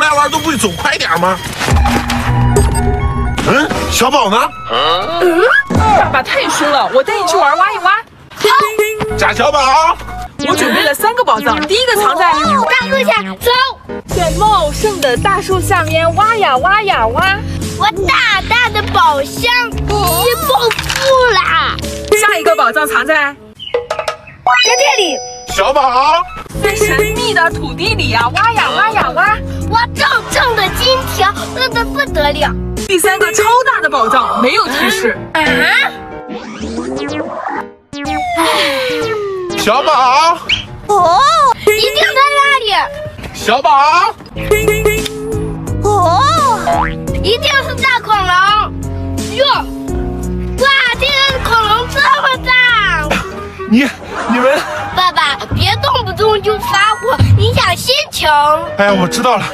出来玩都不会走快点吗？嗯，小宝呢？爸爸太凶了，我带你去玩挖一挖。好贾小宝，我准备了三个宝藏，第一个藏在大树下，走。在茂盛的大树下面挖呀挖呀挖。我大大的宝箱已经暴富啦！下一个宝藏藏在在这里。小宝，在神秘的土地里呀挖呀挖呀挖，挖重重的金条，多的不得了。第三个超大的宝藏没有提示。啊！小宝，哦，一定在那里。小宝，哦，一定是大恐龙。哟，哇，这个恐龙这么大！你你们，爸爸别动不动就发火，影响心情。哎呀，我知道了。